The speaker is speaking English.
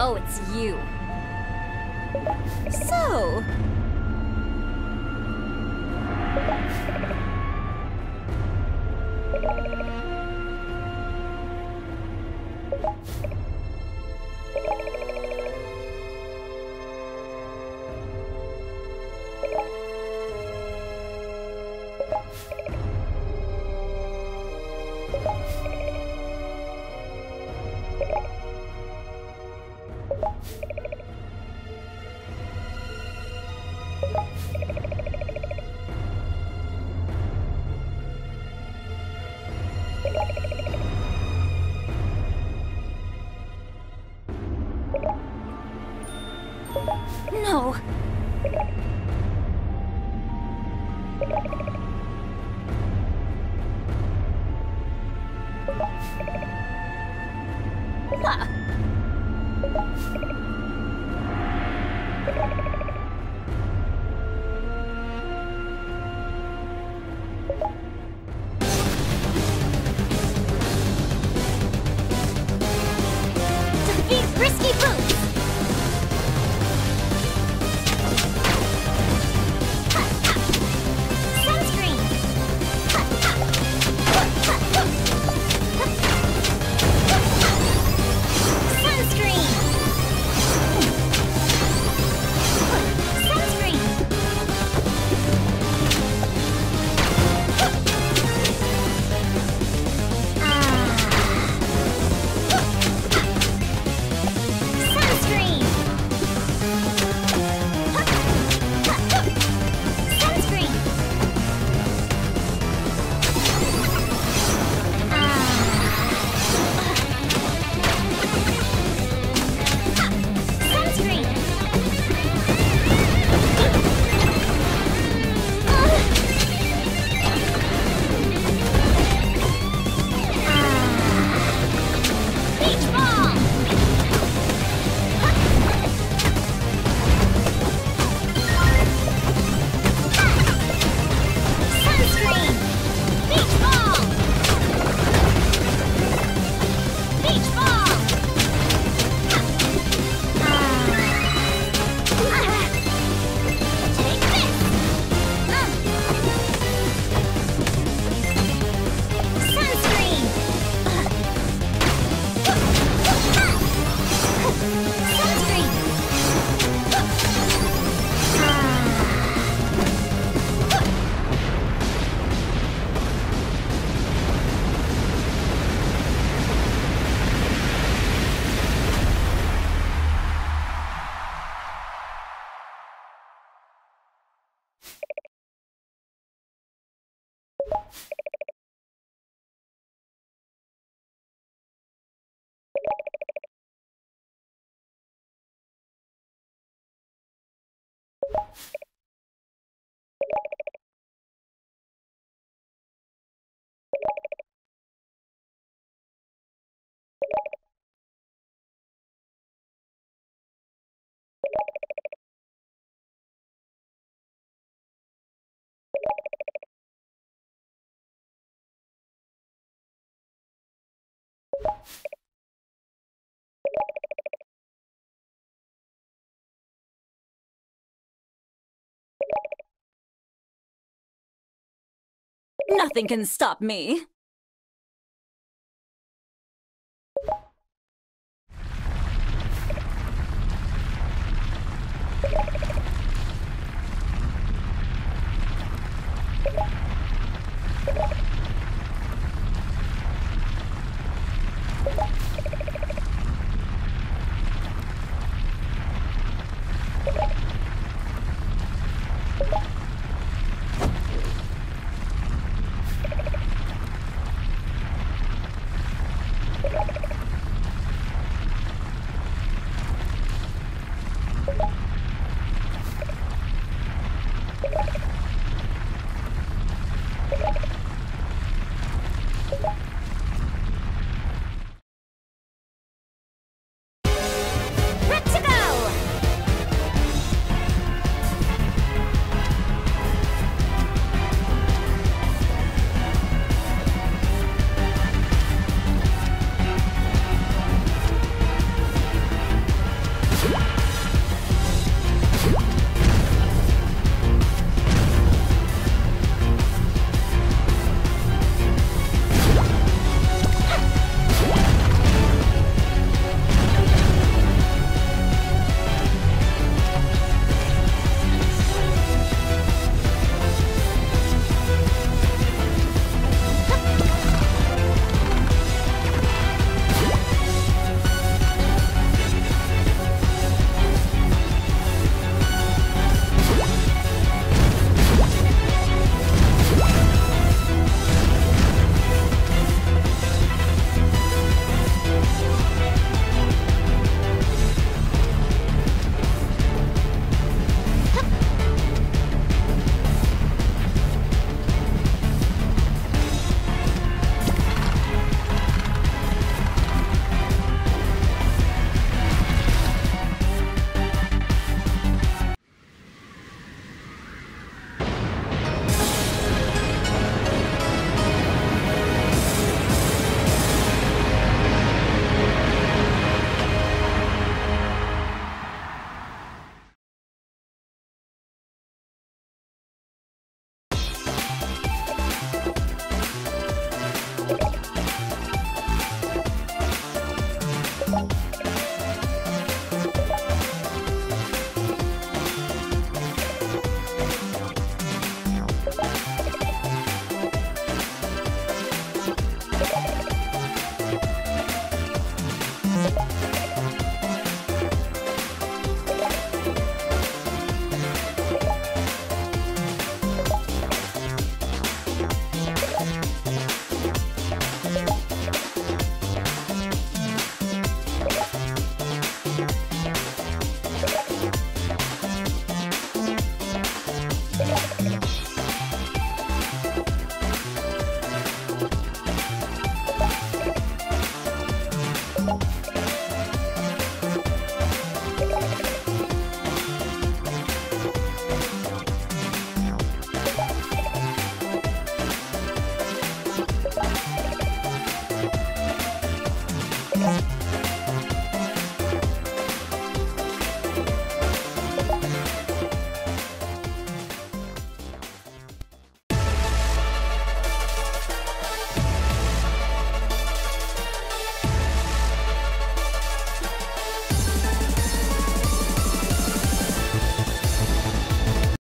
Oh, it's you. So... Nothing can stop me!